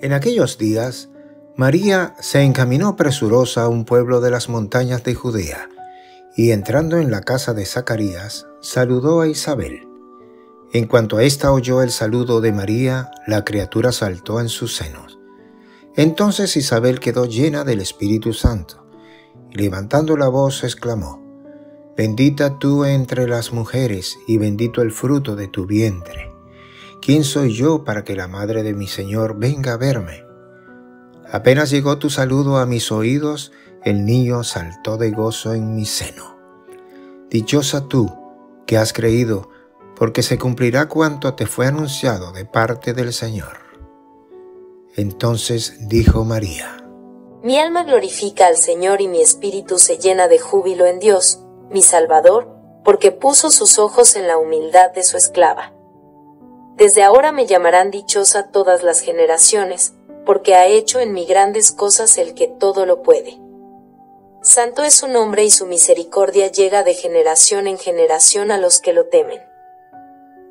En aquellos días, María se encaminó presurosa a un pueblo de las montañas de Judea, y entrando en la casa de Zacarías, saludó a Isabel. En cuanto a ésta oyó el saludo de María, la criatura saltó en sus senos. Entonces Isabel quedó llena del Espíritu Santo, y levantando la voz exclamó, Bendita tú entre las mujeres, y bendito el fruto de tu vientre. ¿Quién soy yo para que la madre de mi Señor venga a verme? Apenas llegó tu saludo a mis oídos, el niño saltó de gozo en mi seno. Dichosa tú, que has creído, porque se cumplirá cuanto te fue anunciado de parte del Señor. Entonces dijo María, Mi alma glorifica al Señor y mi espíritu se llena de júbilo en Dios, mi Salvador, porque puso sus ojos en la humildad de su esclava. Desde ahora me llamarán dichosa todas las generaciones, porque ha hecho en mí grandes cosas el que todo lo puede. Santo es su nombre y su misericordia llega de generación en generación a los que lo temen.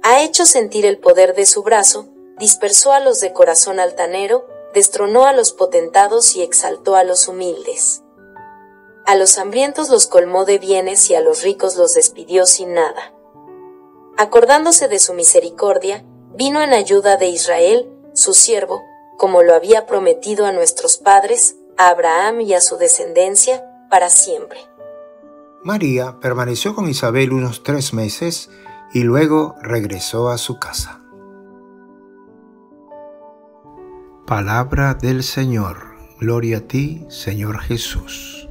Ha hecho sentir el poder de su brazo, dispersó a los de corazón altanero, destronó a los potentados y exaltó a los humildes. A los hambrientos los colmó de bienes y a los ricos los despidió sin nada. Acordándose de su misericordia, vino en ayuda de Israel, su siervo, como lo había prometido a nuestros padres, a Abraham y a su descendencia, para siempre. María permaneció con Isabel unos tres meses y luego regresó a su casa. Palabra del Señor. Gloria a ti, Señor Jesús.